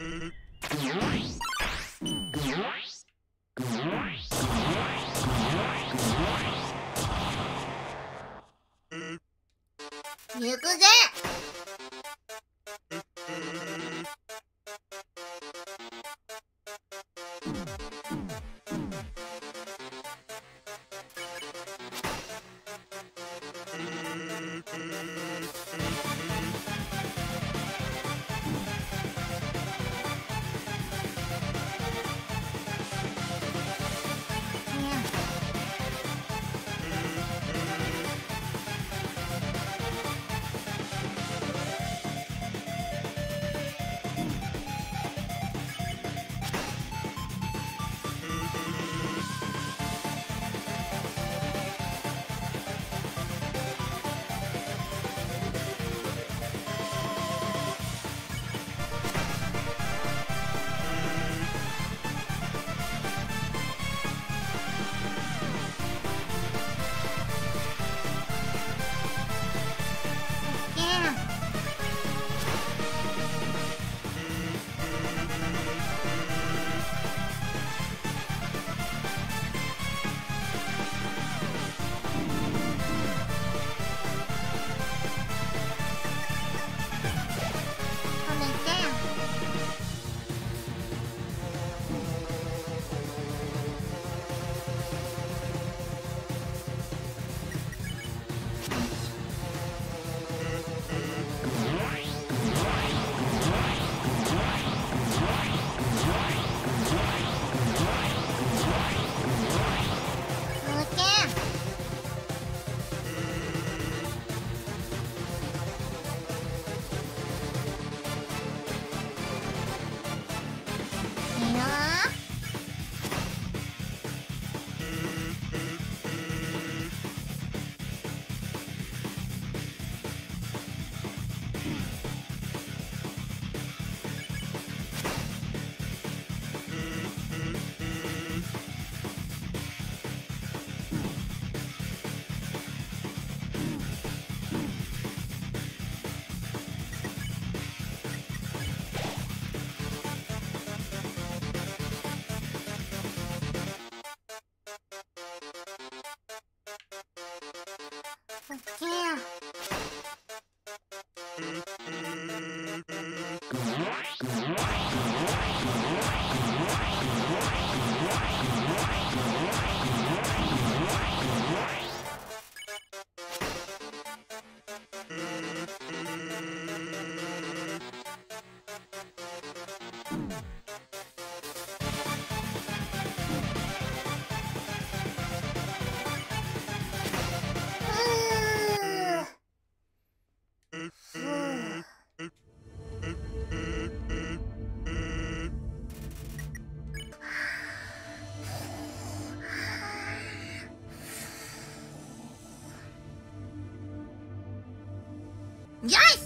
Uh, Yeah. Hmm? Yes!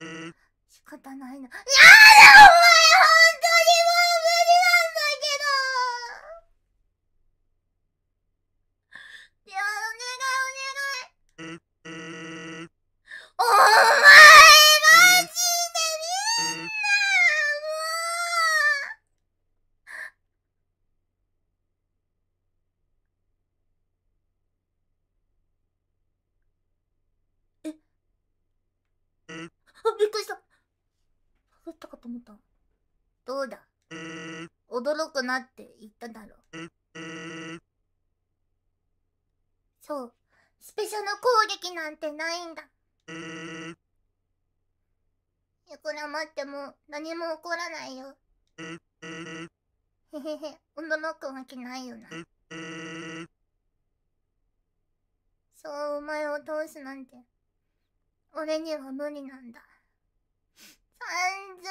仕方ないな。やだお前本当にもう無理なんだけどいやお願いお願いお前マジでみんなもうあ、びっくりした。撃ったかと思った。どうだ？驚くなって言っただろ。そう。スペシャル攻撃なんてないんだ。いくら待っても何も起こらないよ。へへへ、驚くわけないよな。そうお前を通すなんて、俺には無理なんだ。サンズ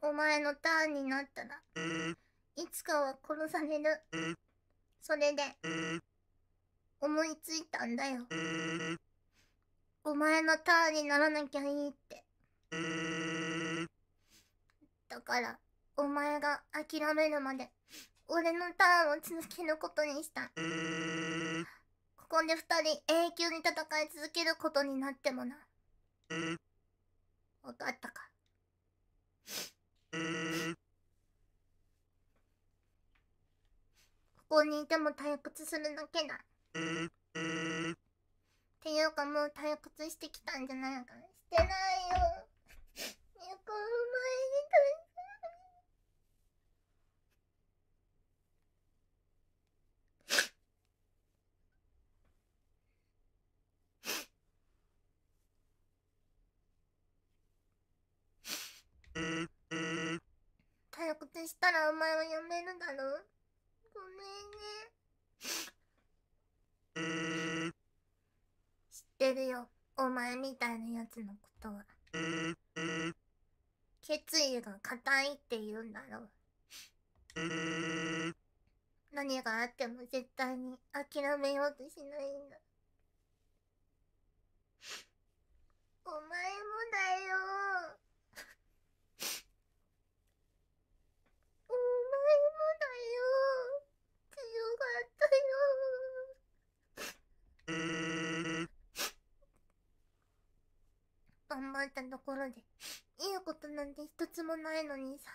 お前のターンになったら、いつかは殺される。それで、思いついたんだよ。お前のターンにならなきゃいいって。だから、お前が諦めるまで、俺のターンを続けることにした。ここで二人永久に戦い続けることになってもな。わかったか。ここにいても退屈するだけだ。っていうかもう退屈してきたんじゃないかな。してない。よくお前に退屈したらお前はやめるだろ？ごめんね。知ってるよ。お前みたいなやつのことは。決意が固いって言うんだろう。何があっても絶対に諦めようとしないんだお前もだよお前もだよ強かったよ頑張ったところでいいことなんて一つもないのにさ。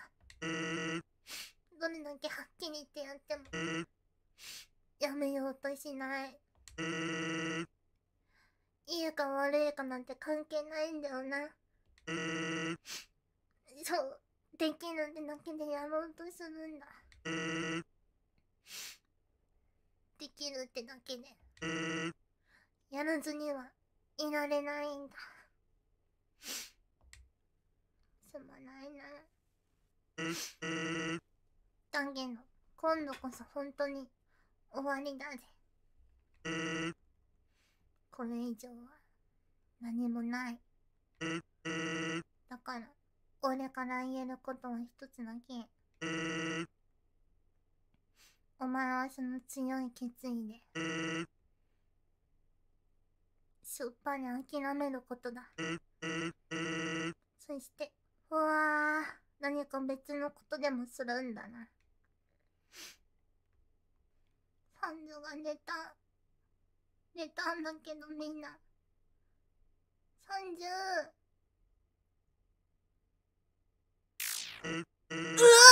どれだけはっきり言ってやってもやめようとしない。いいか悪いかなんて関係ないんだよな。そうできるってだけでやろうとするんだ。できるってだけで。やらずにはいられないんだ。すまないな。だけど今度こそ本当に終わりだぜ。これ以上は何もない。だから俺から言えることは一つだけ。お前はその強い決意で。しょっぱり諦めることだ。そしてうわー。何か別のことでもするんだな。サンズが寝た。寝たんだけどみんな。サンジュうわ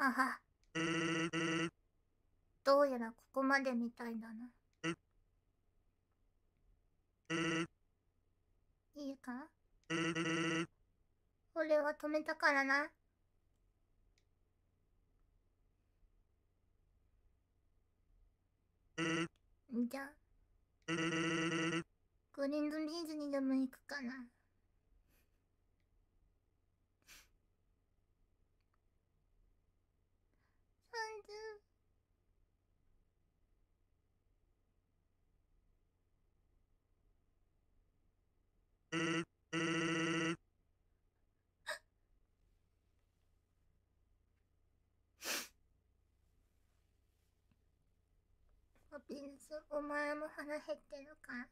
ははどうやらここまでみたいだな。いいか？俺は止めたからな。じゃあ、グリーンズビーズにでも行くかな。リンスお前も腹減ってるか？